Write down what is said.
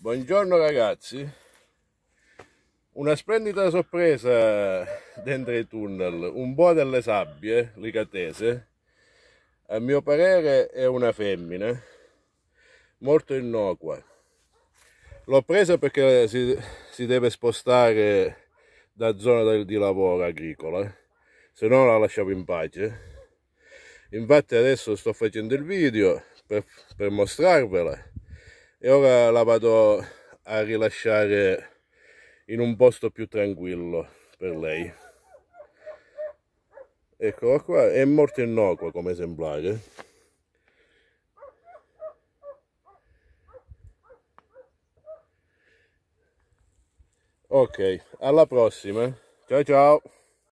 Buongiorno ragazzi, una splendida sorpresa dentro i tunnel, un po' delle sabbie licatese, a mio parere è una femmina, molto innocua. L'ho presa perché si, si, deve spostare da zona di lavoro agricola, se no la lasciavo in pace. Infatti adesso sto facendo il video per, per mostrarvela e ora la vado a rilasciare in un posto più tranquillo per lei. Eccola qua è molto innocua come esemplare. Ok alla prossima. Ciao ciao